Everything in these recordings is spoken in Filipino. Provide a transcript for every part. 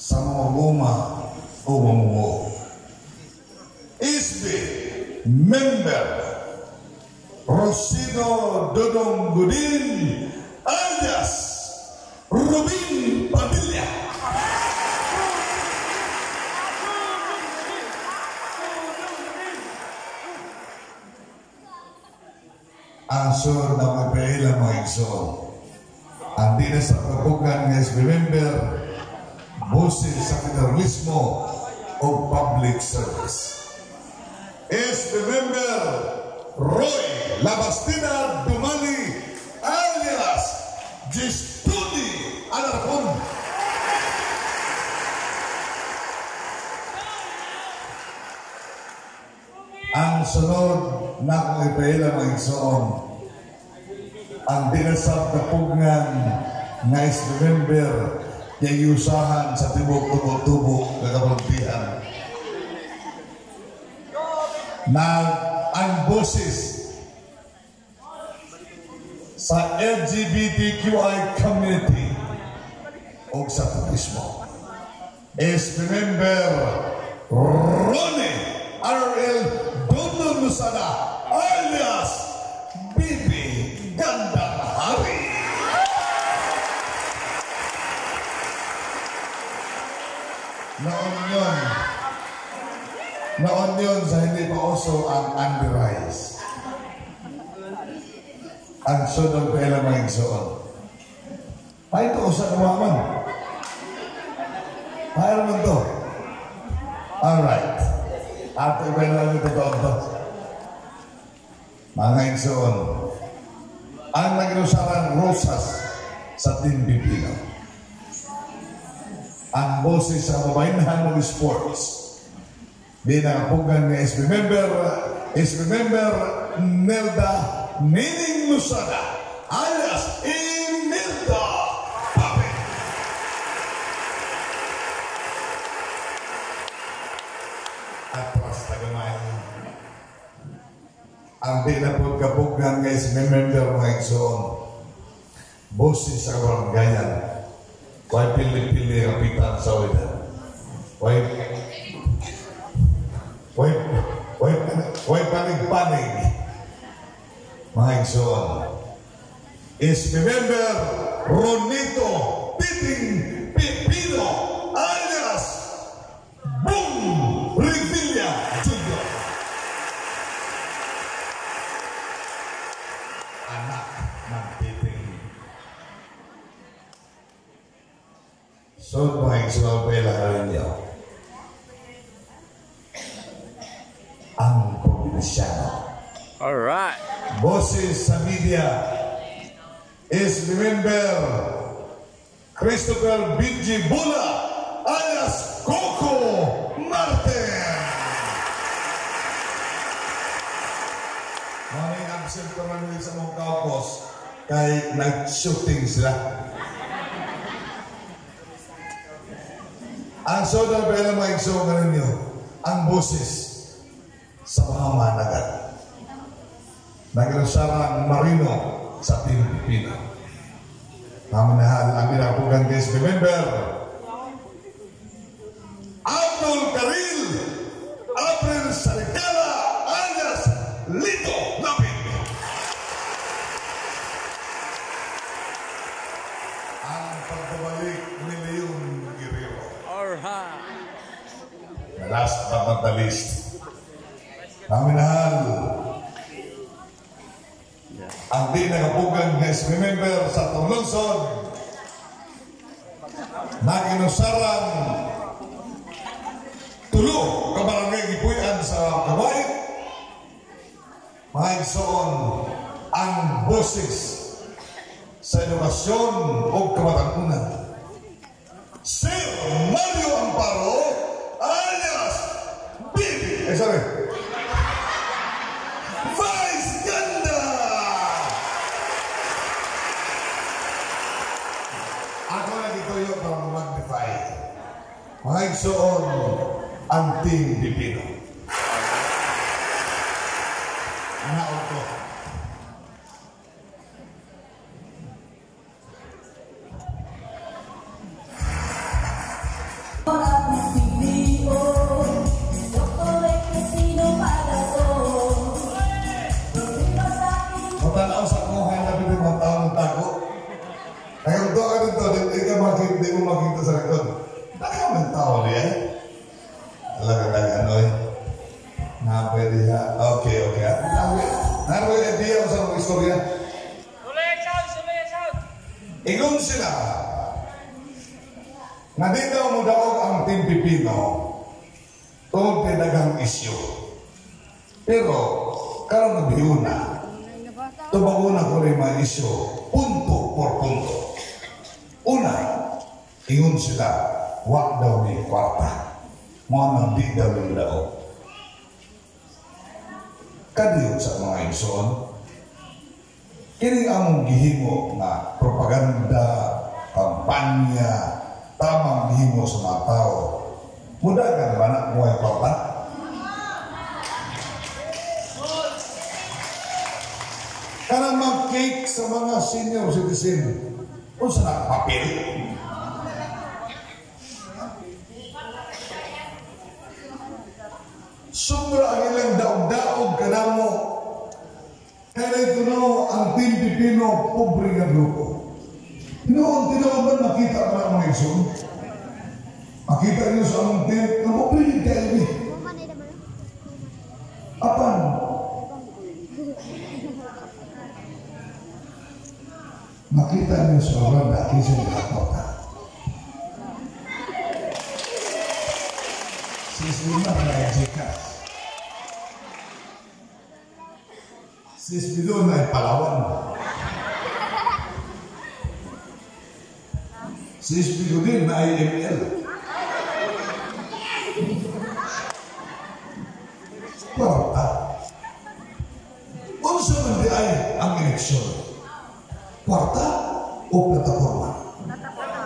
sama wagoma owomuwo oh, is the member Rosido Dodong Budin alias Rubin Padilla. Ansur nama PI lah mau Ansur. Antines SB member boses sa federalismo o public service. SB member Roy Labastina Dumani alias Gistudi Alarcon. Ang sunod na kong ipahila mga igsoon, ang dinasab na pugnan nga SB member yang usahan satibok tubok-tubok kakapalantihan na ang boses sa LGBTQI community o sa turismo is member Ronnie R.L. Dono Musada. Noon yun, noon yun sa hindi pa uso ang underrise. Ang sunod pa ilang mga igsoon. Ay, ito, usa kawaman. Mayroon man to. Alright. Ato iba lang ito to. Mga igsoon. Ang nagrusaran rosas sa Team Pipino. Ang boses sa mabainahan ng sports. Di nakapugan ni SB member, SB member Nelda Nining Lusada alias Imelda Pape. Atras na gamay. Ang di na po kapugan ng SB member mga igsoon. Boses sa kabaranggayan. Why pili-pili kapitan sa ulitan. Why Why, why, why panig-panig? Mga igsoon. Is remember Ronito Piting Pipino alias Boom Revilla Jr. Anak ng Piting. So, mga igsoon, pala rin niyo. ang probinsyano. Alright. Boses sa media is remember Christopher Binji Bula alias Coco Martin. Maraming absent pa man sa mga kaupos kay nag-shooting sila. Ang soda pala mga igsoon ninyo, ang boses sa mga managat. Nagrasarang Marino sa Team Pipino. Namanahal ang nirapugan guest member. Igsoon ang boses sa edukasyon o kamatakunan. Sir Mario Amparo alias Bibi. Eh, sorry. Vice Ganda! Ako na dito yung para magnify. Mga igsoon ang Team Pipino. dawni kwarta mana di dawi dao kadi sa mga ingson kini ang gihimo na propaganda kampanya tamang gihimo sa mga tao kan mana muay kota karena mag-cake sa mga senior citizen kung saan papel Pinoong pobre nga grupo. Pinoong tinawagan makita ka ng mga. Makita niyo sa among tent na pobre ng TV. Apan. Makita niyo sa mga nakisang kakota. Sislimah na na. Si Spidon na IML. Kwarta. Unsa man di ay ang eleksyon? Kwarta o plataforma?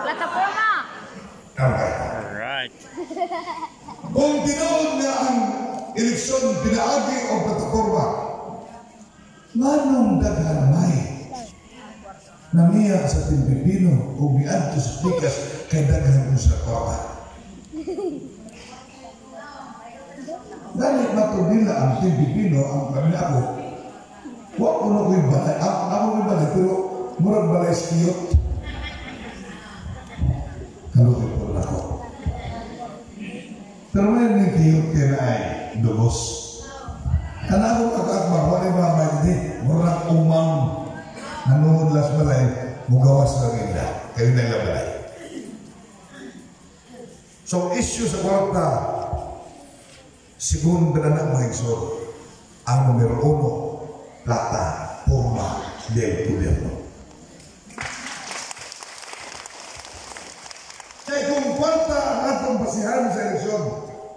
Plataforma. Alright. Alright. Kung tinawag na ang eleksyon pinaagi o plataforma, sa Pilipino o sa pikas kay daghan mo sa kwarta. Dahil matubila ang Pilipino ang kami ako, wa ko na ko'y balay, ako, ko'y balay, pero murag balay skiyot. Kalukit po na ako. Pero. Sa kwarta, segundo na ng mga igsor, ang numero uno, plata, forma del gobyerno. Kaya kung kwarta ang atong basihan sa eleksyon,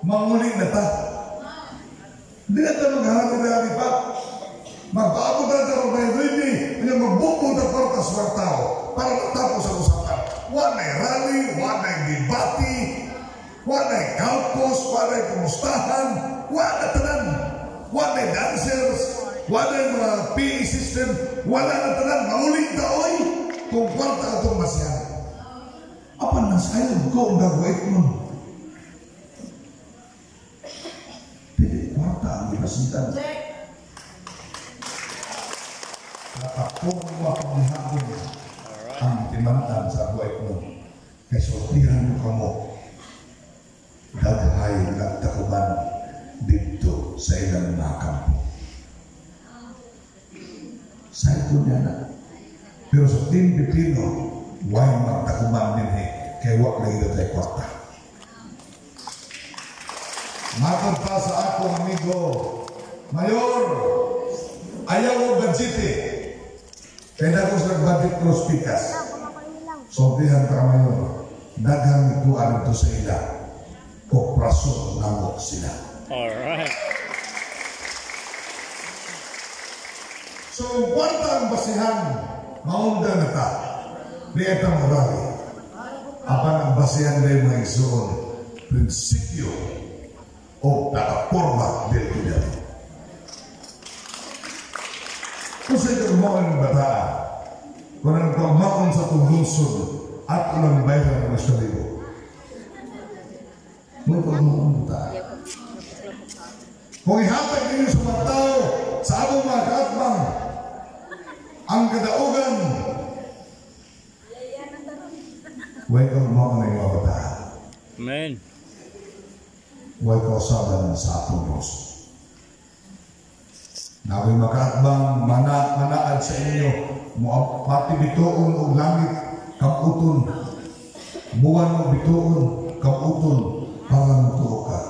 manguli na ta. Hindi na tayo maghanap na natin pa. Magbago na tayo may hindi, hindi magbubo na kwarta sa mga tao para matapos ang usapan. Wanay rally, wanay debati, Wanai kalpos, wanai kumustahan, wala tanan. Wala dancers, wanai mga sistem, system, wala na tanan. Mauling taoy, kung kwarta atong masyan. Apa na sa'yo ko ang gagawin mo? Pili kwarta ang ipasitan. Nakapong mga panghihapon ang timantan sa buhay ko. Kaya sortihan mo kamo dunyana wah bipino tak kumam minhi kewak lagi dari kota Makan pas aku amigo. Mayor ayah mau berjiti, Kaya ko sa berjiti terus pikas. Sobrihan ka Mayor Dagang itu ada sa ila Kooperasyon namok sila Alright So, kwarta ang basihan, maunda na ta. Lihat ang marami. Apan ang basihan na yung mga isuon, prinsipyo o plataforma del gobyerno. Kung sa ikaw mo ang bataan, kung ang pagmakon sa tunglusod at ulang bayan ng nasyonibo, may pagmakon bataan. Kung ihatag ninyo sa mga tao, sa among mga kaatbang, ang kadaugan. Welcome mo kami mga bata. Amen. Welcome sa sa atong Diyos. Nabi makatbang mana manaad sa inyo mo pati bituon og langit kaputon buwan og bituon kaputon pangantuo ka.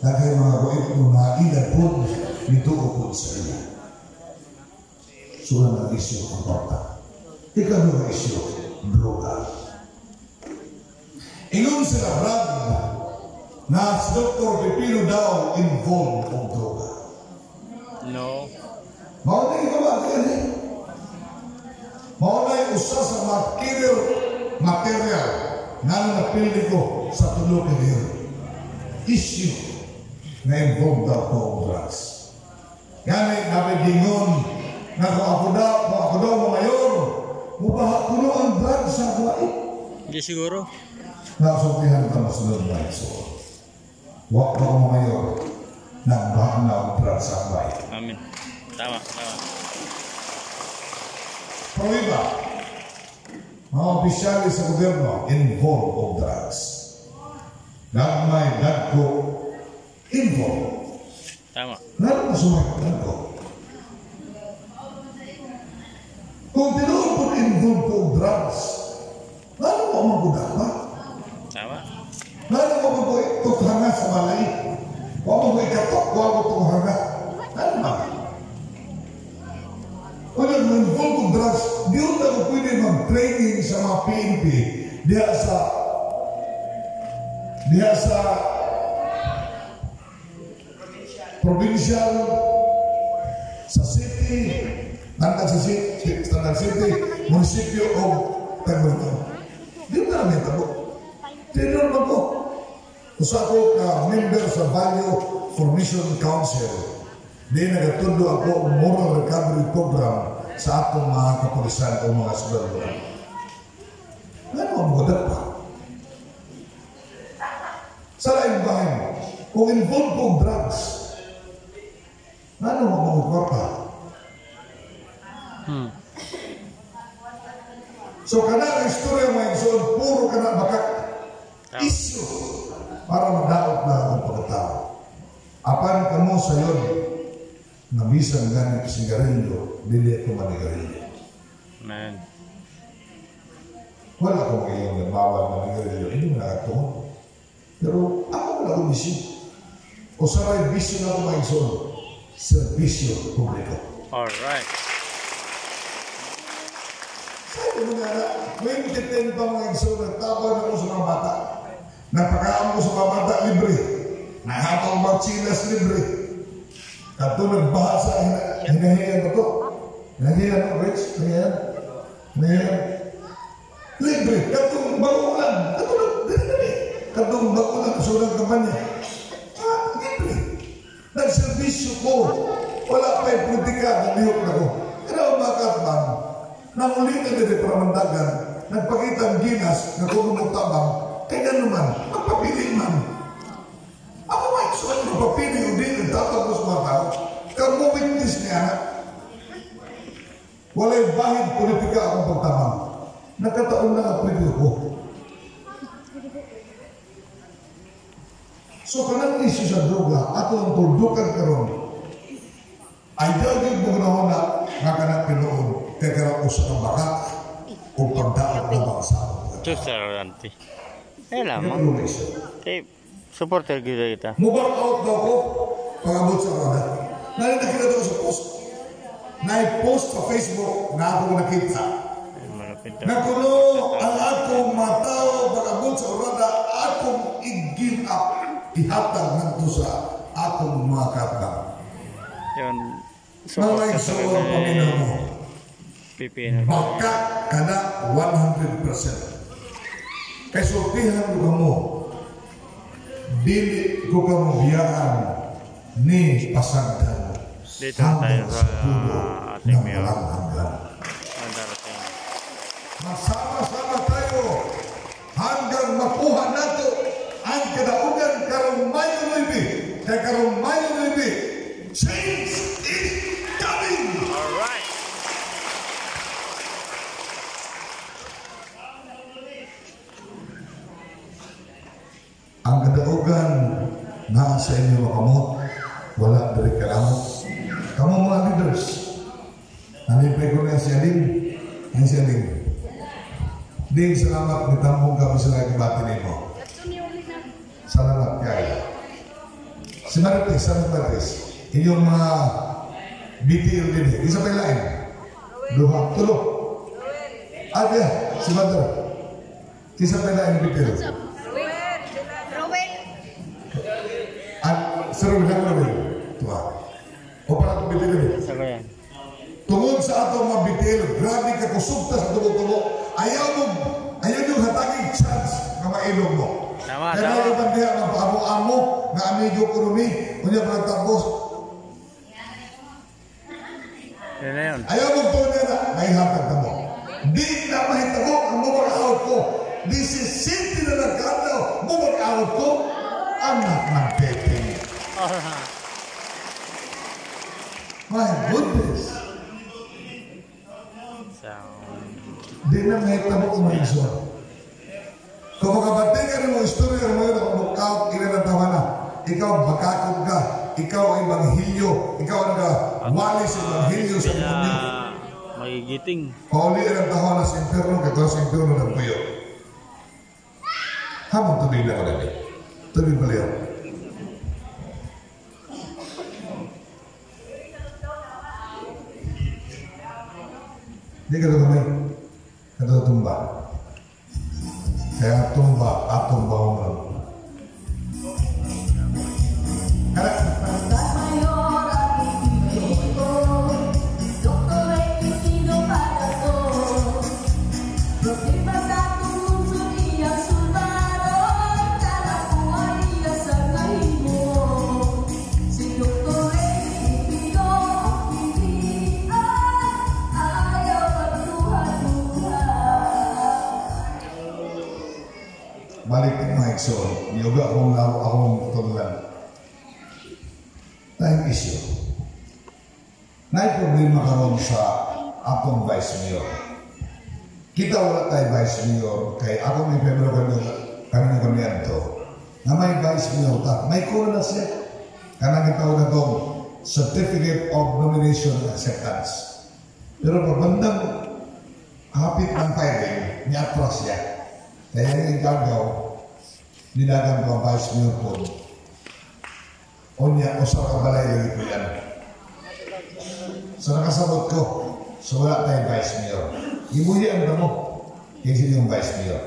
lagi mga buit mo mga ilapod bituo sa inyo. Sura ng isyo ang porta. Ikaw ng isyo, droga. Ingon sila Brad na si Dr. Pipino daw involved ng droga. No. Mauna ito ba? Mauna yung usa sa material, material na napili ko sa tulog ng iyo. Issue na involved daw ko ang drugs. Gani, nabigingon Nako ako daw, ako daw mga mayor. Mubaha kuno ang brad sa buhay. Hindi siguro. Nasuntihan ka mas doon ba iso. Wak pa mga mayor. Nang na ang brad sa buhay. Amin. Tama, tama. Pangwiba, mga opisyali sa gobyerno involved of drugs. Nagmay, nagko, involved. Tama. Nagmasumak, ko. beras. Lalu mau budapa? Apa? Lalu mau gue tukang sama lain. Ngomong gue ketok gue mau tukang Lalu mana? Olha, não vou dia braço. Deus memtraining sama cuide, dia treine dia chamar pente. Dessa. Dessa. Provincial. Sacete. Standar sacete. Standar sacete. Munisipyo o Tagulto di mo namin tabo? Tinuro ko usa ko ka member sa Value Formation Council. Di nagatundo ako moral recovery program sa atong mga kapulisan o mga sundalo ano ang mga pa? Sa laing bahay mo kung involved kong drugs ano ang mga kwarta So ang istorya mo igsoon puro kana Tama. isyo para madaot na ang pagkatao. Apan kamo sa yon na bisan gani sigarilyo dili ko manigarilyo. Man. Wala ko ngayon na bawal manigarilyo hindi mo nakatuon. Pero ako wala ko bisyo. O saray bisyo na ako maigsoon. Serbisyo publiko. Alright. Sabi Ito nga, 2010 pa mga igsulat, tapon ako sa mga bata. Napakaam ko sa mga bata libre. Nahataw mga libre. Kato nagbahasa, hinahingan ko to. Ko, Rich, hinahingan. Hinahingan. Libre, katong bangunan. Katong dali-dali. Katong bangunan, sulat ka. Ah, libre. Nagservisyo ko. Wala pa'y politika, nalihok na ko. Kaya katbang, Nanguli na dito para mandagan, nagpakita ang ginas na kung tabang, kaya naman, magpapili man. Ako may suwan magpapili o di, nagtatang ko sa mga tao. Kamo witness niya. Walay bahid politika akong pagtamang. Nagkataon na nga pwede ko. So kanang isyu sa droga, ato ang tuldukan karon. Ay yung mga na nga kanang pinuod, usa ng baka o pagdaot na baka sa ako. Diyos sa rarante. Eh lamang. Eh, supporter kita kita. Mubar out daw ko, pangabot sa roda. Nalita nakita ko sa post. Na-post sa Facebook na ako nakita. Nakulo ang akong mga tao pagabot sa roda, akong i-give up. Ihatag nandito sa akong mga katbang. Yun. Ka igsoon talaga pamilya mo. PPN. Maka kada 100%. Kesultihan ko kamu, dili ko kamu biyaan ni pasagdan hanggang sa pulo ng walang hanggan. Masama-sama tayo. Hanggang makuha nato ang kadaugan karong mayo lebih dan karong lebih. Change is Ang kadaugan na sa inyo makamot, wala dari kalamot. Kamu mga leaders, nanipay ko na si Aling, ang si Aling. Din, salamat. Nitambong kami sa lagi batinin mo. Salamat kayo. Si Marites, salamat Marites. Inyong mga BTL din. Isa pa lain. Duha. Tulo. Ah, diya. Si Mother. Isa pa lain BTL. Sir Wilhelm Rebel. Diba? O para tumitil rin. Tungod sa ato mabitil, grabe ka kusugta sa tubo-tubo. Ayaw mo, ayaw yung hataging chance na mainom mo. Kaya tama. Kaya naman diya, magpaamo-amo, na amigo ko rumi, kunya pagtapos. Yan na. Ayaw mo po nila, may hatag na mo. Di na mahitabo ang bumag-out ko. Di si Sinti na nagkataw, bumag-out ko, anak. My goodness. Di na ang mga iso. Kung makabatay ka ng mga istorya ng mga nakabukao, ilan ang tawa na. Ikaw, bakakot ka. Ikaw ay banghilyo. Ikaw ang wali sa banghilyo sa mundo. magigiting. Pauli ang tawa na sa impyerno, kito sa impyerno ng puyo. Habang tubig na ko dali. Tubig pala yun. Ini kata kami, kata tumbah. Saya tumbah, atau umrah. Karena, Yoga akong akong tutulan. Time issue. Na problema karon sa atong vice mayor. Kita wala tayo vice mayor kay ako may Pedro kami kami ng kanyanto. Na may vice mayor ta. May kuha na siya. Kanang itaw na itong Certificate of Nomination and Acceptance. Pero pabandang hapit ng filing, niatras siya. Kaya yung igagaw, nilagang ko ang vice mayor ko. O niya, o sa kabalay lagi ko yan. So nakasabot ko, so wala tayong vice mayor. Ibuyan ba mo? Yung sino yung vice mayor.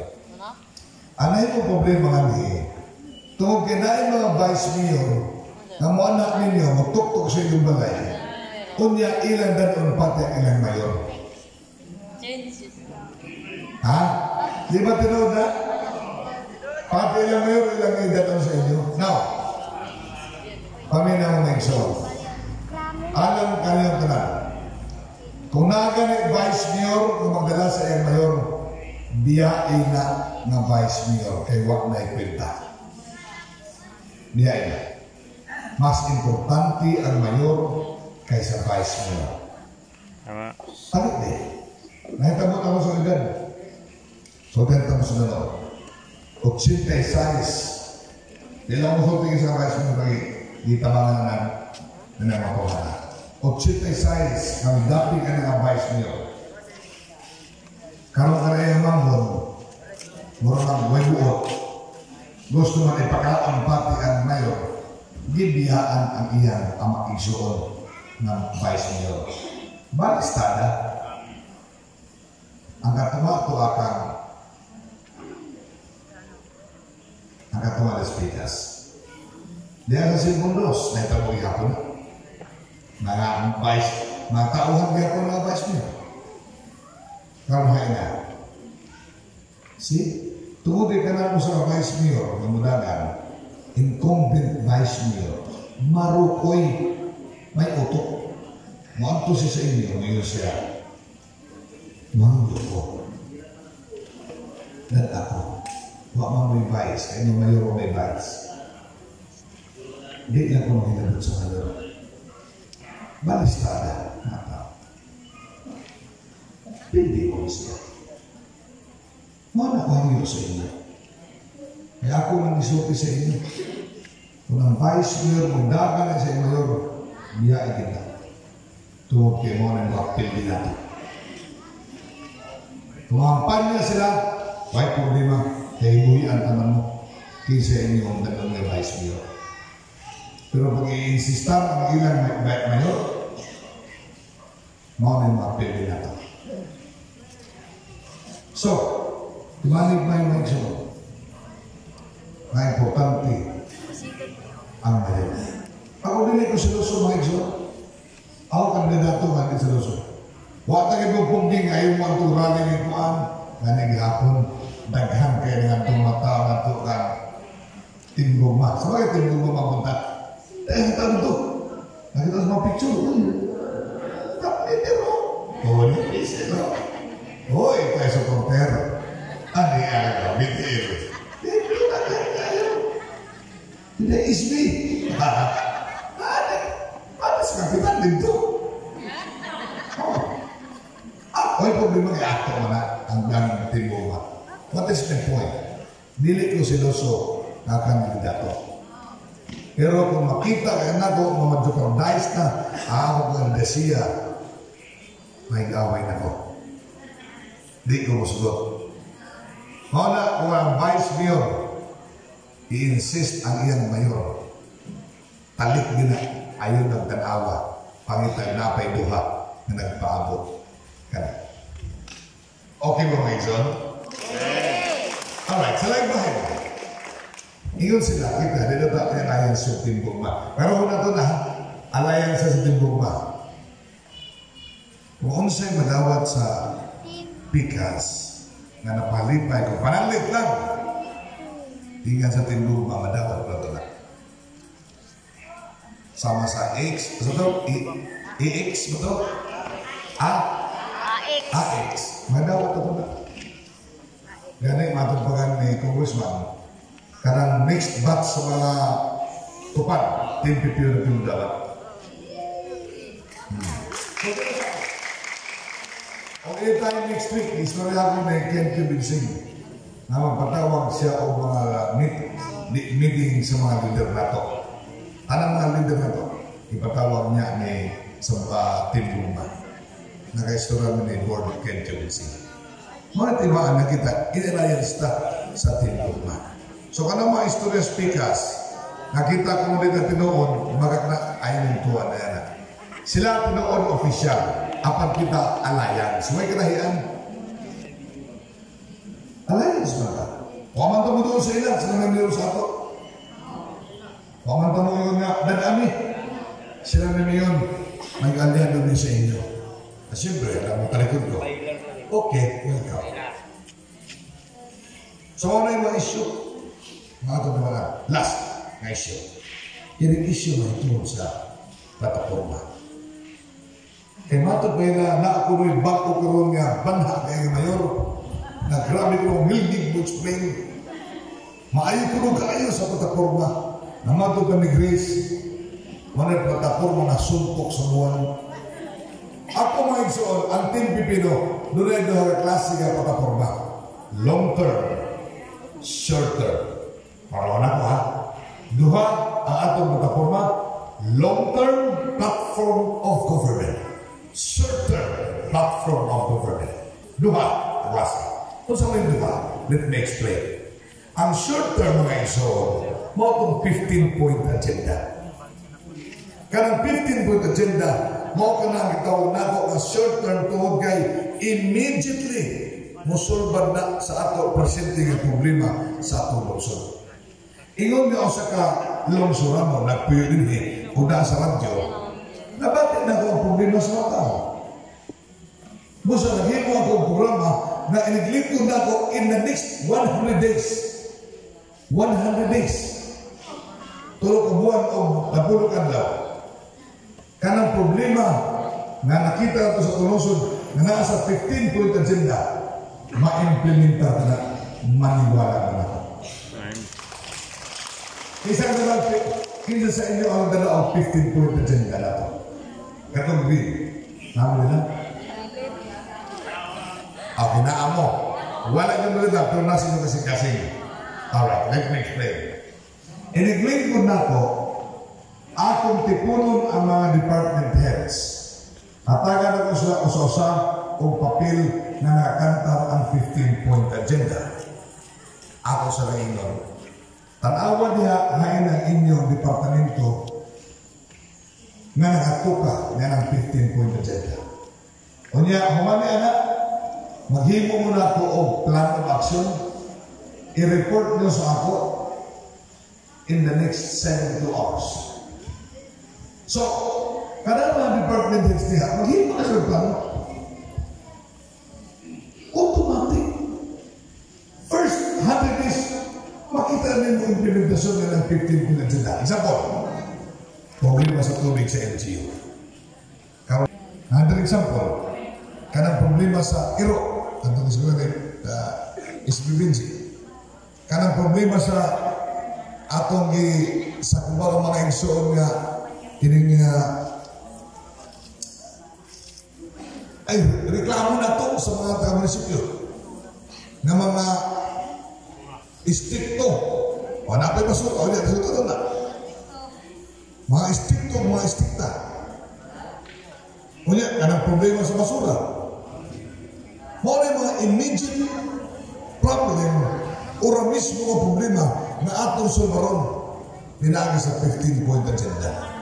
Anay mo problema nga ni, tungkol kinain mga vice mayor, na mo anak ninyo, magtuktok sa inyong balay, unya ilan dan unpat ang ilang mayor. Ha? Di ba tinood na? Pati ilang mayor, ilang edad ang sa inyo. Now, paminaw na igsoon. Alam kanyang tanan. Kung naga ni Vice Mayor, kung magdala sa iyang mayor, biyain na ng Vice Mayor kay wag na ikwenta. Biyain na. Mas importante ang mayor kaysa Vice Mayor. Tama. Palit eh. Nahitabot ako sa edad. So, tenta mo sa dalawa. 86. Di lang mo sulting sa vice mo kay di tabangan na na namakuha na. 86 kami dati ka ng vice mayor. Karon ka rin ang manghon. Mura ng buot. Gusto man ipakalaan pati ang mayor. Gibiyaan ang iyang ang makisuon ng vice mayor. Balistada. Ang katuwa-tuwa kang Han kan ta alles Dia kasih bondos, naik tak boleh kapun. Nara baik, mata uang dia pun lah baik semua. Kamu hanya si tunggu di kanan musuh baik semua, kemudahan incumbent baik mayor marukoi, mai utok Maanto siya sa inyo ngayon siya. Mangulo ko. Dad ako. Wamang mau vice, kayaknya yung mayroon may vice. Hindi lang kung hinabot dulu. mayroon. Balistada na tao. Pindi ko siya. Muna ko ang iyo sa inyo. Kaya ako nang isulti sa inyo. Kung ang vice mayor mong mayor, biya itin na. Tuwag kayo mo ng sila, problema naman mo, kinsa inyong dagang nga vice mayor. Pero pag i-insistar ang ilang may- mayor, mo na pwede na to. So, timanig na yung mga isuot. Na importante ang mayor. Ako din ko sinuso mga isuot. Ako kandidato nga di sinuso. Wa ta kay pugpugdi nga yung mga turali ni Kuan nga naghapon daghan kayak dengan tumata ngatukan timbul mah sebagai ya timbul mah tak eh tentu. Nah kita semua picu tak ini loh oh ini bisa loh oh itu ya supporter. Ah, ada yang kami itu tidak ismi. Ada. Ada sekapitan tentu oh. Ah, oh Apa itu memang ya mana? Tanggung timbul mah What is my point? Dili ko siloso na kandidato. Pero kung makita ka na ko, mamadyokardize na, ako ng desiya, may gaway na ko. Di ko masugot. Muna kung ang vice mayor, i-insist ang iyang mayor. Talik din na ayon ng tanawa, pangitag na pa'y duha na nagpaabot. Okay ba mga igsoon? Alright, sa laing bahay. Ingon sila, kita, dito ta yung alliance sa Timbukma. Pero una to na, alliance sa Timbukma. Kung unsay madawat sa Pikas, nga napalipay ko, panalit lang. Tingnan sa Timbukma, madawat na to na. Sama sa X, sa to, I, EX ba to? AX. AX. Madawat na to na. Gani matugpagan ni Congressman karang next batch sa mga tupad team pipil na pinudawat. Hmm. O anytime next week, istorya ako ni Ken Kibinsing na magpatawag siya o mga meet, meeting sa mga leader nato. Anong mga leader nato? Ipatawag niya ni sa uh, Team Luma. Nakaistorya mo ni Lord Ken Kibinsing. Mga timaan na kita, inalliance ta sa Luma. So kanang mga istorya speakers, nakita ko din na tinuon, magkakna ayun tuwa na yan. Sila tinuon official, apan kita alliance. May kanahian. Alliance na ka. Huwag man tamo doon sa ilan, sila may meron sa ato. Huwag man tamo yun nga, dadami. Sila meron, may alihan doon sa inyo. Siyempre, alam mo, talikod ko. Okay, welcome. So, ano yung mga issue? Mga ito na, last na issue. Yung issue na ito sa plataforma. Kaya matod ba na naakunoy bako karon nga banha kay mayor na grabe ko building mo explain. Maayo ko nung kaayo sa plataforma. Na matod ka ni Grace. Manay plataforma na sumpok sa buwan. Ako mga igsoon, ang Team Pipino, doon ay doon klase nga plataforma. Long term, short term. Parawan ako ha. Duha ang atong plataforma, long term platform of government. Short term platform of government. Duha, klase. Kung sa may duha, let me explain. Ang short term mga igsoon, mo itong 15-point agenda. Kanang 15-point agenda, mo ka na itawag na ako ang short term tuhod kay immediately musulbad na sa ato presente nga problema sa ato lungsod. Ingon nga sa ka lungsuran mo, nagpuyo din eh, kuda sa radyo, nabati na ko ang problema sa mga tao. Busa naghimo ako ang programa na iniglingkod na ako in the next 100 days. 100 days. Tulog ka buwan o napulog adlaw. Kanang problema nga nakita nato sa tulusod nga naa sa 15 point agenda, ma-implementa na maniwala na ako. Ayun. Isang naman, kinsa sa inyo ang dala ang 15 point agenda na to. Katong B, naman nila. Okay, naa mo. Wala nang nalita, pero nasa inyo kasi kasing. Alright, let me explain. Inigling ko na ko, akong tipunon ang mga department heads. Atagan ako sila usa-usa o papel na nakakantar ang 15-point agenda. Ako sa Rainon. Tanawa diha hain ang inyong departamento nga nakatuka nga ng 15-point agenda. Unya, humani anak, maghimo mo na ako og plan of action, i-report nyo sa ako in the next 72 hours. So, kada mga department heads niya, maghimo na sa plano. Automatic. First, 100 is makita ninyo implementasyon na ng 15 pinagdala. Example, problema sa tubig sa LGU. Karon, another example, kanang problema sa iro, kanang siguro ni uh, SBBNC. Kanang problema sa atong gi sa kumbaga mga igsoon nga kining nga ay reklamo na to sa mga taga munisipyo na mga istrikto o napay basura o di basura na mga istrikto mga istrikta Kunya, kanang problema sa basura. Mo na mga immediate problem ora mismo nga problema na atong sulbaron pinagi sa 15-point agenda.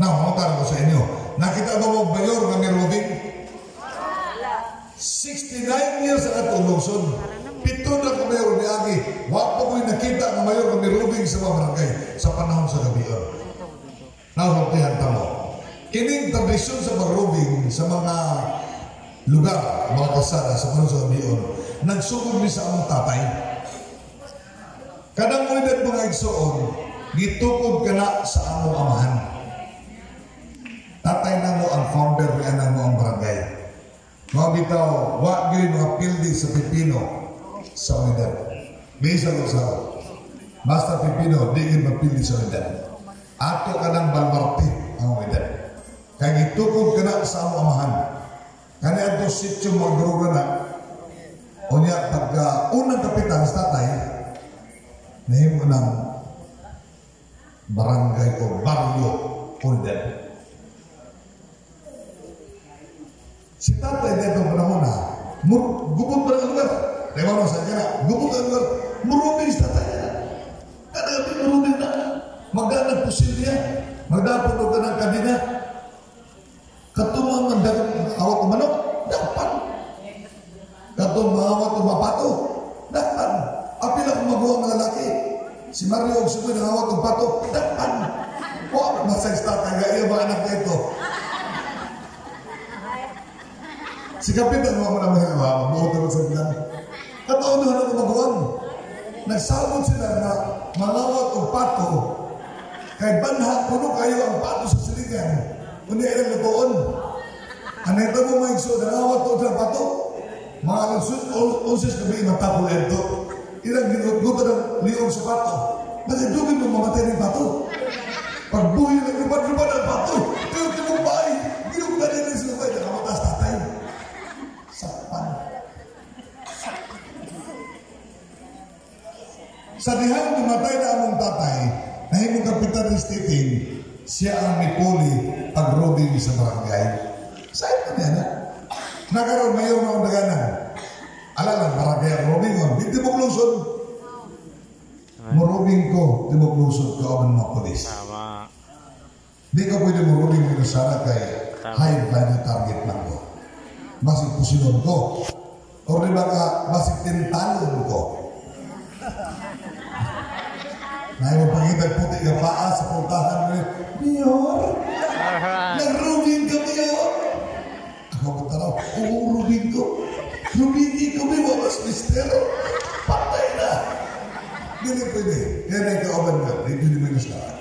Now, mamutan ko sa inyo. Nakita mo mayor nga mirubing? 69 years ang atong lungsod. Pito na ka mayor ni Agi. Wa pa ko'y nakita nga mayor nga mirubing sa mga barangay sa panahon sa gabi. Now, huktihan ta mo. Kining tradisyon sa marubing sa mga lugar, mga kasada sa panahon sa gabi nagsugod mi sa among tatay. Kadang mo mga igsoon, gitukod ka na sa among amahan. Tatay na mo ang founder ni anak mo ang barangay. Mga bitaw, wa gyud mga pildi sa Pipino sa unidad. Bisa ko sa Basta Pipino, di gyud mapildi sa unidad. Ato ka ng balbarte ang unidad. Kaya gitukod ka na sa amahan. Kani ato sityo magdruga na, Unya, pagka unang kapitan sa tatay, nahimo ng barangay o baryo unidad. ಸಿದ್ಧಾಂತ ಇದೆ ನಮ್ಮ ನಮ್ಮನ್ನ ಮುರ್ ಗುಬ್ಬುತ್ ಬರಲ್ವ saja, ಸಂಜನ ಗುಬ್ಬುತ್ ಅಲ್ವರ್ ಮುರುಬಿಸ್ ತತಾಯ kada di murutin na magana pusil dia. Magdapat o kanang kadina katumang mandagat awat manok dapat. Katumawat o mapato dapat. Apil ako magawa si Mario og sugod awak awat og dapat. Si Kapitan mo naman mga mga mabuot naman sa bilang. Kataon na ako magawan. Nagsabot sila na mangawat o pato. Kay banha, puno kayo ang pato sa siligan. Kundi ay lutoon. Anay ito mo maigso, nangawat o ng pato. Mga alusot, usis kami matapol ito. Ilang ginugutan ng liong sa pato. Nagdugin mo mamatay ng pato. Sa dihang namatay na among tatay, nahimong kapitan ng stating, siya ang mipuli pag-roding sa barangay. Sa ito niya na. Nagaroon mayor na ang daganan. Alala, barangay ang roding on. Di mo lusod. Morobing ko, di mo lusod ka ang mga polis. Tama. Di ka pwede morobing mo sana kay high value target lang ko. Basig pusilon ko. O di ba ka, basig tintalon ko. Nahay mo pangitag puti ka paa sa puntahan mo. Mayor, Alright. nag-rubing ka, Mayor. Ako ko taraw, oo, rubing ko. Rubing ko, may wawas mistero. Patay na. Dili pwede. Kaya na ikaw ka. Hindi di mo lahat.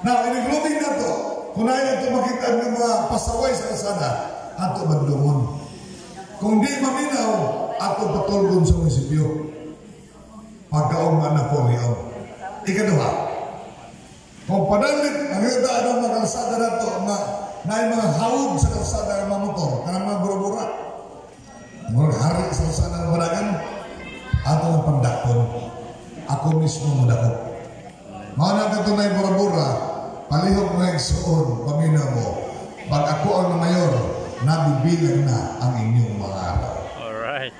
Now, in-grooming na to, kung na ito makita ng mga pasaway sa kasada, ato magdungon. Kung di maminaw, ato patulgon sa munisipyo. Pagkaong man Napoleon. Ikaduha, kung padalit, ang ita ng mga kalsada na to, na, na yung mga hawog sa kalsada ng mga motor, na mga bura-bura. Mga hari sa kalsada ng baragan, ato ng pandakon. Ako mismo madakot. Mga nagkatunay bura-bura, palihog na yung suon, pamina mo. Pag ako ang mayor, nabibilang na ang inyong mga araw. Alright.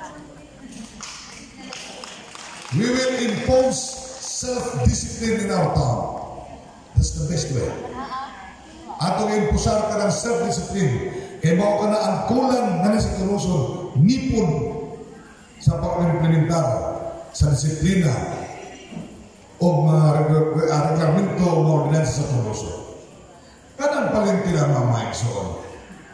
We will impose self-discipline in our town. That's the best way. Atong impusar ka ng self-discipline. Kaya mao ka na ang kulang na sa tunuson, nipon sa pag-implementar sa disiplina o mga ah, reglamento o mga ordinansa sa tunuson. Kanang palintinan mga maigsoon.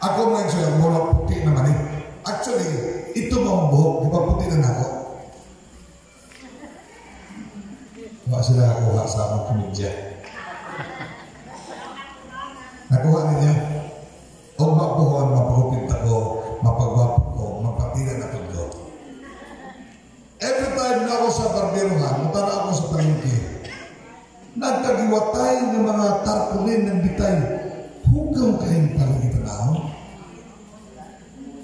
Ako mga igsoon, mula puti naman eh. Actually, ito mga buhok, di ba puti na ako? Wala sila nakuha sa among komedya. Nakuha ninyo? O mapuhon, mapagupit ako, mapagwapo ko, mapatilan ako ko. Every time na ako sa barberohan, mutara ako sa palengke, nagkagiwatay ng mga tarpaulin ng bitay. Hugaw kayong palagi tanaw.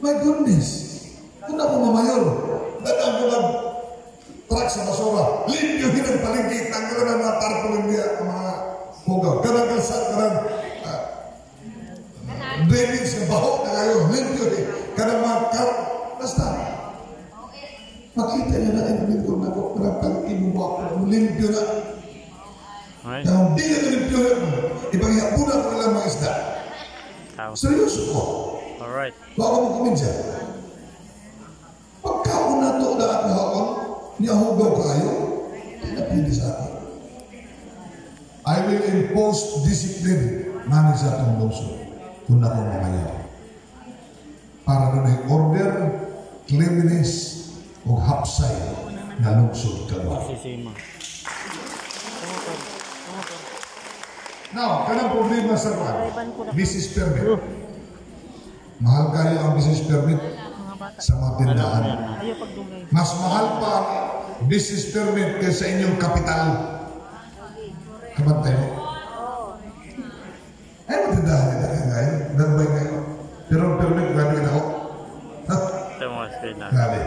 My goodness! Kung ako mamayor, dadaan Terak sama sora. Lindu hidup paling kita tanggalan sama tarpulun kan sama boga. Kadang kesat kadang. Eh, Demi sebahu dengan ayo lindu di. Kadang makan. Nasta. Makita yang ada lindu nak berapa Kadang pag inuwa ko. Lindu dia tu lindu na ko. Ibang yakunan ko. Serius kok. Alright. Bawa mo kuminsa. Niyahugaw kayo, napili sa akin. I will impose discipline namin sa atong lungsod kung ako mamayaw. Para doon ay order, cleanliness, o hapsay na lungsod kagwa. Sisima. Now, kanang problema sa kwan, business permit. Mahal kayo ang business permit sa mga tindahan. Mas mahal pa business permit kaysa inyong kapital. Mo? Ay, mga tindahan nila kayo ngayon. Nagbay kayo. Pero ang permit, na ako. Grabe.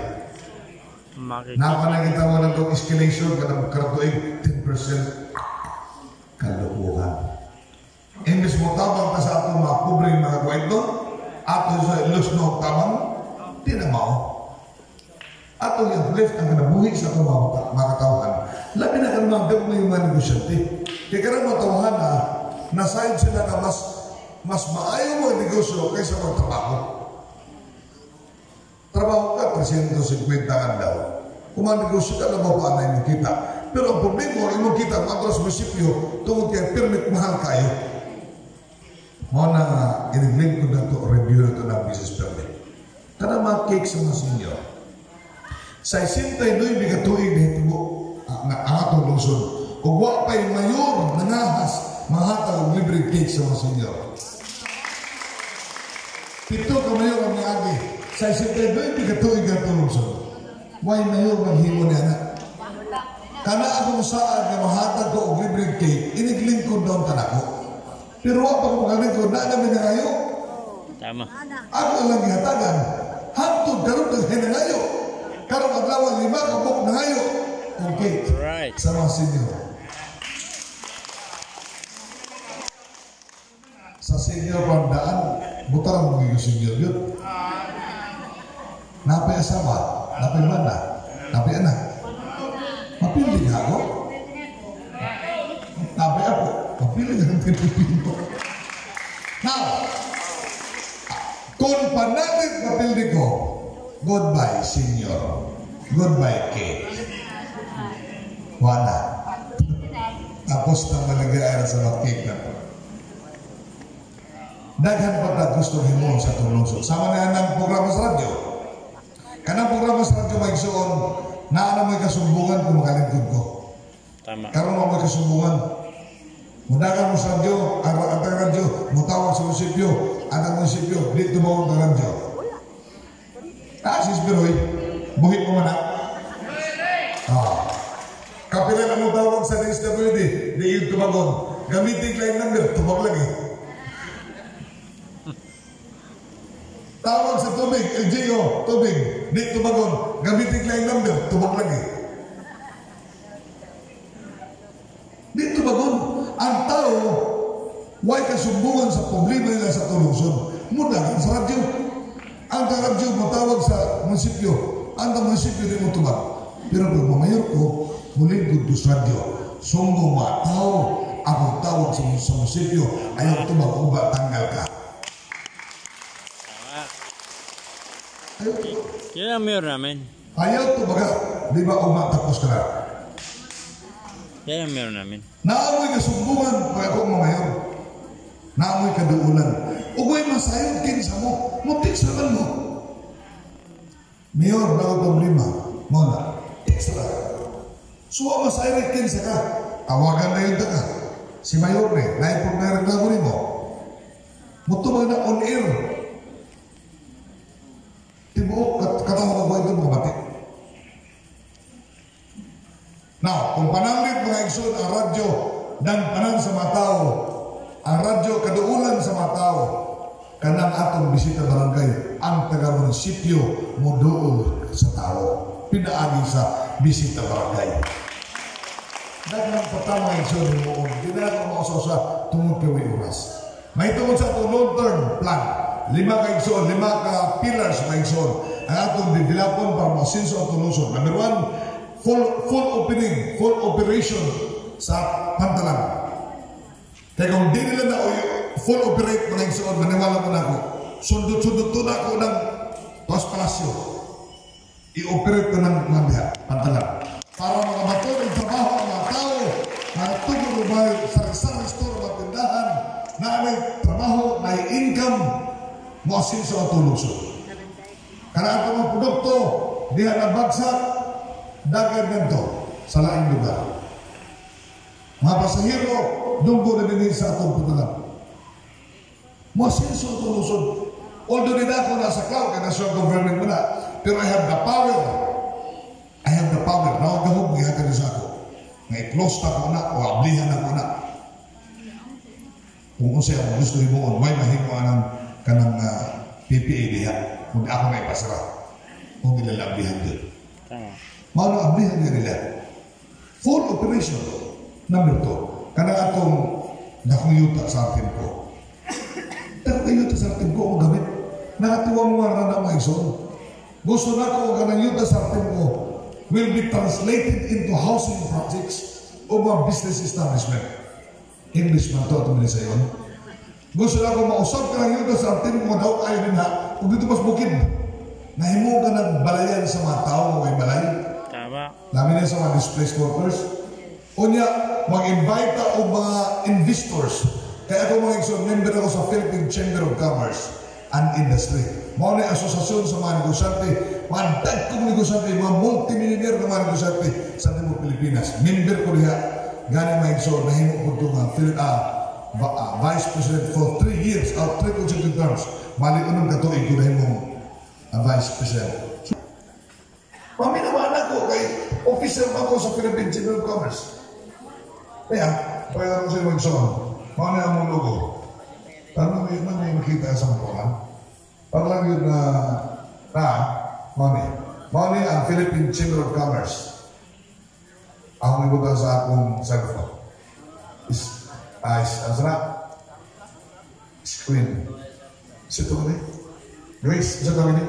Makikita. Napa na kita mo ng escalation ka ng karatuig 10% kalukuhan. Imbes mo tabang ka sa atong mga pobreng mga kwento, ato sa ilus no tabang, di na mao. Ato yung lift ang kanabuhi sa mga, mata- mga katawhan. Labi na ka naman mo yung mga negosyante. Kaya karang matawahan na, nasayod sila na mas mas maayo mo ang negosyo kaysa magtrabaho. Trabaho ka, 350 ka daw. Kung manegosyo ka, nababa na yung kita. Pero ang problema, yung kita, ang atras munisipyo, tungkol kaya permit mahal kayo. Mo na inigling ko na to, review na to ng business permit. Kana mga cake sa mga senior. Sa isintay do'y bigatuig na ito na atong lungsod. Kung wa pa'y mayor, nangahas, mahatag ang libre cake sa mga senior. Pito ka mayor ang niagi. Sa isipin doon, hindi ka tuig ang tulungsod. Why mayor maghimo niya na? Kana akong saan na mahatag ko og libreng cake, inigling ko doon ka na ko. Pero wa pa ko magaling ko, na namin na kayo. Tama. Ako lang gihatagan. Hantu garut ng henangayo. karena melawan lima ka buk nangayo. Complete. Right. Sama sinyo. Sa sinyo pandaan, butaran mo yung sinyo yun. Napay asawa, napay mana, napay anak. Mapili nga ako. Napay ako, mapili nga ang Pilipino. Now, nah, kung panagit mapili ko, goodbye senior, goodbye kid. Wala. Tapos na maligayaan sa makik na to. Daghan pa na gusto himo sa tulungsod. Sama na ng programa sa radyo. Kanang programa sa radyo may igsuon, naana may kasumbungan kung makalingkod ko. Tama. Karon mo may kasumbungan. Mudakan mo sa radyo, ang ang ang radyo, mutawag sa munisipyo, ang ang munisipyo, dito mo ang radyo. Ah, sis Biroy, buhit mo man na. Ah. Kapila na mo tawag sa DSWD, yung tumagon. Gamitin line number, tumag lagi. Tawag sa tubig, LGO, tubig, di tumagon. Gamitin line number, tumag lagi. Di tumagon. Ang tao, why kasumbungan sa problema nila sa tulungsod. muda sa radyo. Ang radyo matawag sa munisipyo, ang munisipyo di mo tubag. Pero pag mamayor ko, muling good sa radyo. Sumbo matao, ako tawag sa, sa munisipyo, ayaw tubag kung ba tanggal ka. Ayaw, Yan ang mayor namin. ayaw tubaga. Di ba uma tapos ka na? Yan ang mayor namin. Naamoy ka sumbungan pag ako mamayor. Naamoy ka duulan. Ugoy masayod kinsa mo. Muntik sa man mo. Mayor, na problema. Mona, extra. Suwa masayod kinsa ka. Tawagan na yun ka. Si Mayor ne, naipog na reklamo ni mo. Mutumag na on air. Tibuok, kat katama ka buhay mga batik. Now, kung panamit mga igsoon ang radyo dan panan sa mga tao, ang radyo kaduulan sa mga tao, kanang atong bisita barangay, ang taga-munisipyo mo doon sa tao. Pinaagi sa bisita barangay. Daghang patama ang igsoon mo Di na ako mausa tungod kay. May tungod sa itong long-term plan. Lima ka lima ka pillars ka igsoon. Ang atong developon para masinso at tulusod. Number one, full full opening, full operation sa pantalan. Tengok diri lena oh, iya. full operate menang soal menewala menaku. Sundut-sundut tuna ko ng Tos Palacio. I-operate na ng Lambia, Para mga bato ng trabaho ang mga tao na tumulubay sa isang store mga tindahan na may trabaho, income mo asin sa so. Karena ato mga produkto, diha na bagsak, dagan nito sa laing lugar. Mga pasahero, dunggo na din sa atong putalan. Mo asenso ang tulusod. Although din ako nasa cloud, kaya national government mo na, pero I have the power. I have the power. Nawagahog, gihatag sa ako. Nga i-close na ko na, o ablihan na ko na. Kung kung siya, gusto mo, may mahimo anang kanang uh, PPA diha. Kung ako may pasara. Kung nilalabihan din. Tama. Mao na ablihan nila. Full operation. Number two, kanang atong nakuyuta sa atin ko. Nakuyuta sa atin ko ang gamit. Nakatiwang mo na na mga ison. Gusto na ko kanang yuta sa atin ko will be translated into housing projects o mga business establishment. English man to atong sa iyon. Gusto na ko mausap ka ng yuta sa atin ko daw kayo din ha. Kung dito mas bukid. Nahimo ka ng balayan sa mga tao na may balay. Tama. Dami na sa mga displaced workers. Unya, mag-invite og mga investors. Kaya ako mga igsoon, member ako sa Philippine Chamber of Commerce and Industry. Mao na asosasyon sa mga negosyante, mga dagkong negosyante, mga multimillionaire na mga negosyante sa Timog Pilipinas. Member ko diha, gani mga igsoon, nahimo ko ito nga, Phil, ah, ah, Vice President for three years, out three consecutive terms. Mali unong katuig ko nahimo ah, Vice President. Paminawan ako kay officer pa ako sa Philippine Chamber of Commerce. Kaya, pwede mo sila mag-song. ang yung ko. Tanong yun na may makita sa mga Parang yun na, na, money. Money ang uh, Philippine Chamber of Commerce. Ang nagbutan sa akong cellphone. Is, ah, is, ang sarap. Screen. Sito ko na eh. Grace, isa kami niya.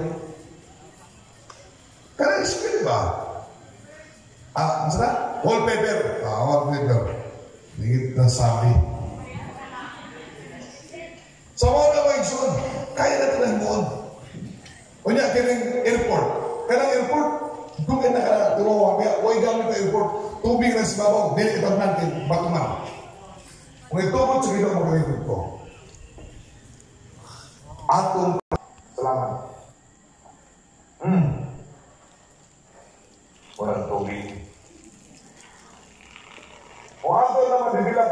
Kaya screen ba? Ah, ang sarap. Wallpaper. Ah, wallpaper. Higit na sabi. Sa mga na mga igsoon, kaya na talang moon. Kunya, kining airport. Kanang airport, kung kaya na tumawa, kaya huwag gamit na airport, tubig na sa babaw, dili itabnan kay Batuman. Kung itubot sa ginawa magaling ko. Atong salamat.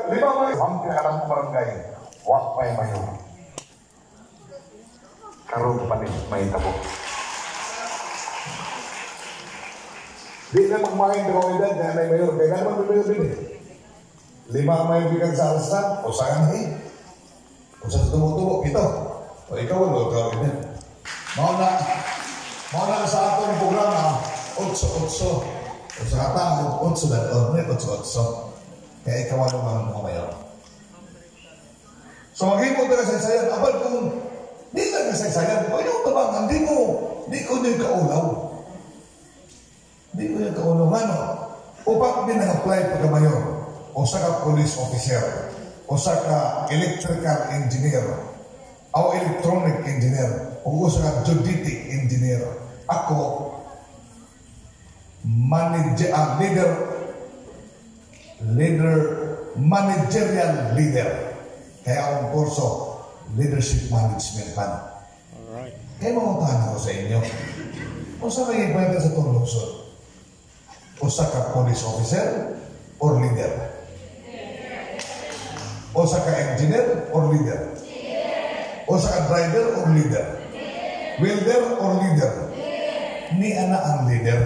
lima kali hampir anak merenggai waktu yang mayu karo panis main tabok Dia memang main di kawidan dan main mayor. Kaya kan main ini lima main bikin salsa usaha nih usaha tumbuh-tumbuh kita oh ikaw lo ini, mau nak? Mau nak sa atong programa ah? otso otso. Usaha tayo otso dan ornet otso otso ikaw ano mga mga mayor. So maghimo tayo sa sayan, abad kung Di lang kasaysayan. O yung tabangan, di ko, di ko nyo kaulaw. Di ko nyo kaulaw. Ano? Upang binang-apply pagka-mayor, o sa ka police officer, o sa ka electrical engineer, o electronic engineer, o sa ka engineer. Ako, manager, leader, leader, managerial leader. Kaya akong kurso, leadership management man. Alright. Kaya mamuntahan ako sa inyo. Kung saan kayo pwede sa itong lungsod? O sa ka police officer or leader? O sa ka engineer or leader? O sa ka driver or leader? Welder or leader? Ni ana ang leader.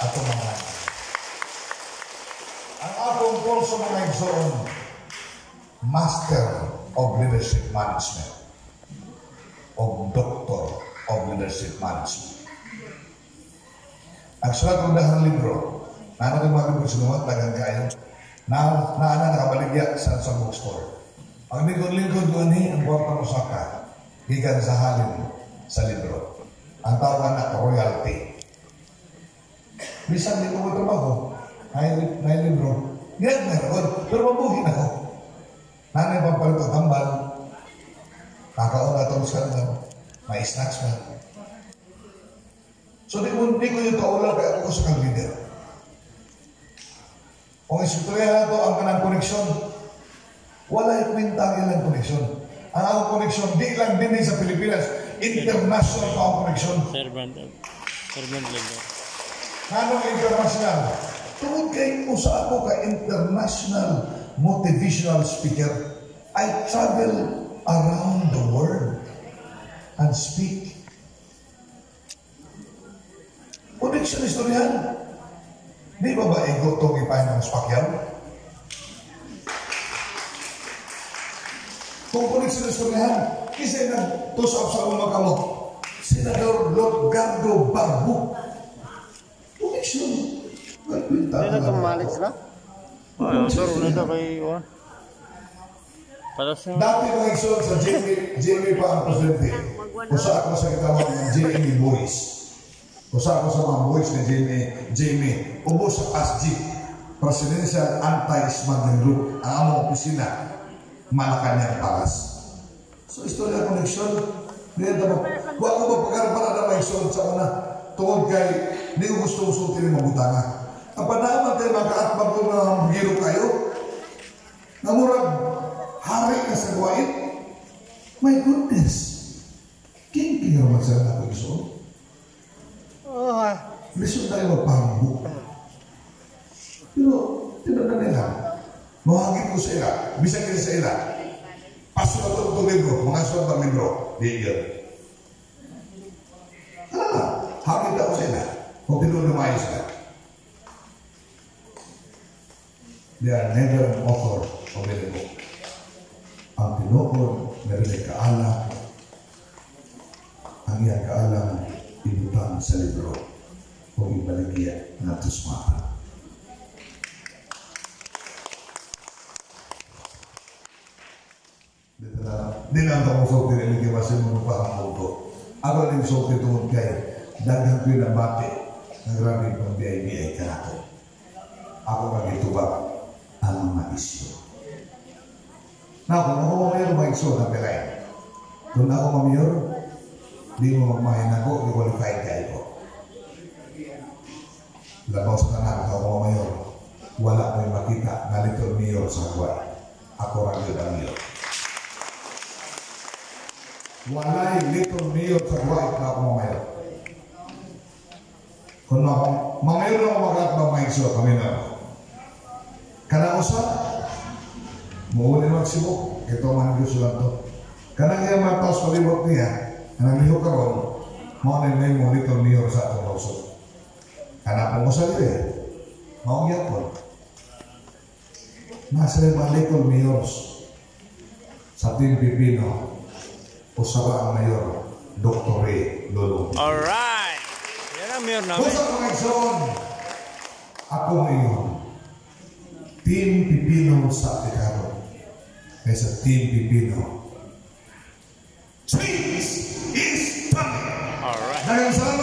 Ato mga ang also provides your own Master of Leadership Management, of Doctor of Leadership Management. Actually, aku udah libro. Nah, nanti mau aku semua tangan kayu. Nah, nah, nah, nah, balik ya, sa bookstore. Ang lingkod-lingkod ko ni ang kwarta mo higan sa halin sa libro. Ang tawag na royalty. Bisa dito ko trabaho, na libro, yan meron, pero mabuhin ako. Nanay pampalit ang tambal, kakaon na itong sa ano, may snacks na. So di ko, di ko yung kaulaw kaya ako sa kang leader. Kung isultuya na ito ang kanang koneksyon, wala yung kwenta ang ilang koneksyon. Ang akong koneksyon, di lang din sa Pilipinas, international pa ang koneksyon. Servant. Servant leader. Ano ang international? Tungod kay usa ako ka international motivational speaker. I travel around the world and speak. Connection istoryan. Di ba ba ego itong ipahin ng spakyan? Kung connection istoryan, kasi nag-tusap sa umang kamot. Senador Lotgardo Barbu. Connection. Hindi na tumalik sila? Oh, yung turo na ito kay Juan. Para sa... Dati mga igsoon sa Jimmy, Jimmy pa ang presidente. Kusa ako sa kitawag ng Jimmy Boys. Kusa ako sa mga boys ni Jimmy, Jimmy. Ubos sa ASG. Presidential Anti-Smuggling Group. Ang among opisina, Malacanang Palace. So, istorya connection. Na mo. Huwag ko magpagkarapan na mga igsoon sa una. Tungod kay, hindi ko gusto tinin mabutanga. Kapadama tayo teh pa po naon hirup kayo. namurag hari ka sa sagwaid my goodness. Kinki nga sa ko iso. Oh Listen tayo mapambo pero tinan na nila mahagin ko sa ila bisa kini sa ila pasok na ito libro mga suwag ng libro di ilan They are never an author book. Ang tinuod, meron ay kaalam. Ang iyang kaalam, ibutang sa libro o ibaligya na tusmata. Na, di lang ako sulti na hindi kasi mo pa ang mundo. Ako rin sulti tungod kay daghang ko na bati ng grabe pang biyay-biyay ka ako. Ako magitubak ang mga isyo. Na kung ako mamayor, mga isyo na pilay. Kung ako mamayor, di mo magmahin ako, di qualified ka ito. Labaw sa tanan, ako mamayor, wala mo yung makita na little mayor sa Hawaii. Ako rin yun ang mayor. Wala yung little mayor sa Hawaii na ako mamayor. Kung ako, mamayor na ako magkakabang mga isyo, kami na ako. Karena usah mau ni maksimo ito man Diyos lang to. Karena kaya matas palibot niya na naliho karon mau ni may monitor niyo sa atong lawsod. Karena pumusa niya mau yapon. Nasa balik ko mayors sa ating Pipino usara mayor Dr. Ray Lolo. Alright! Yan mayor namin. Busa ko aku ako. Team Pipino sa Picaro. Kaysa Team Pipino. Change is coming! Alright. Dahil sa